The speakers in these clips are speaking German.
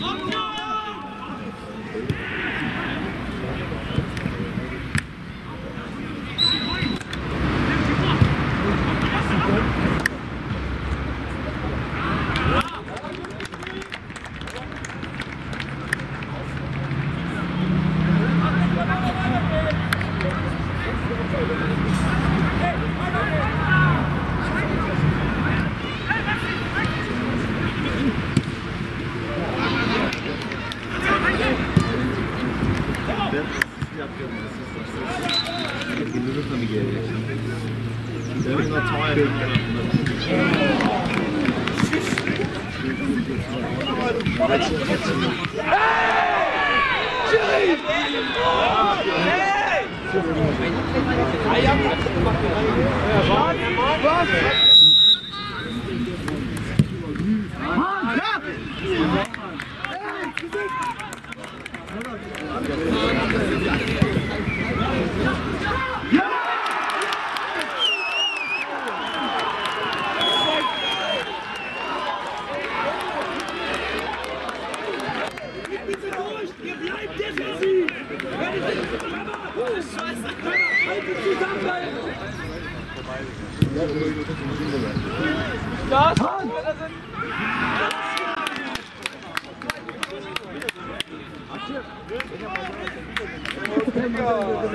Vamos! Yıldız da mı gelecek? Demin de tava yapıyorum. Hey! Hey! Ayağım! Bak! Bak! Ich Haltet zusammen!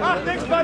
Ach, nix bei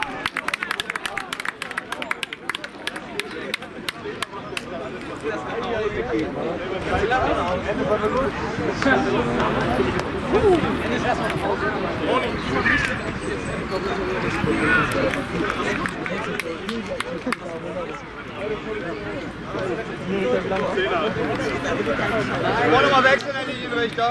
Ich wollte mal wechseln, wenn ich ihn recht.